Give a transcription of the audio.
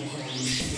Revolution.